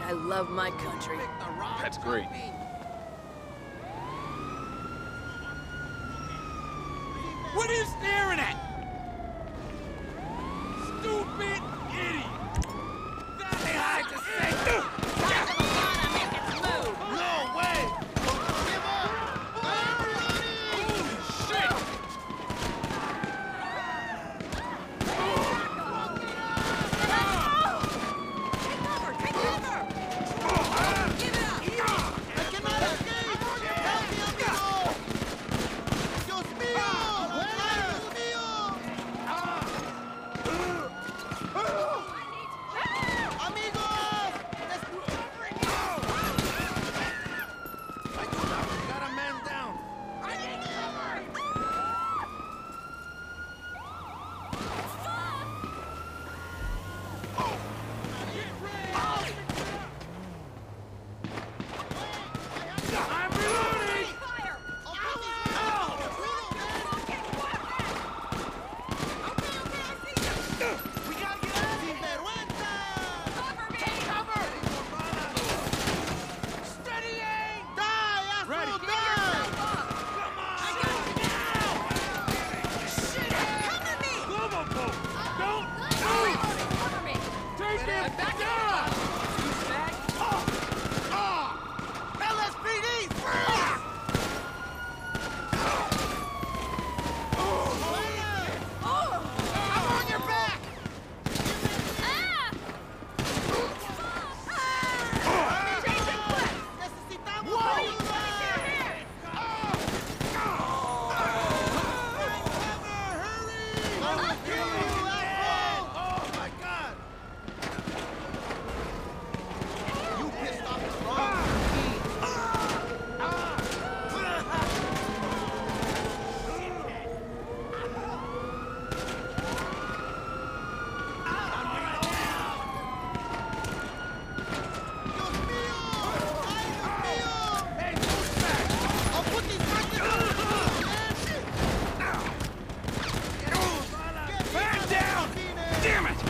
God, I love my country. That's great. What are you staring at? Stupid! back Damn it!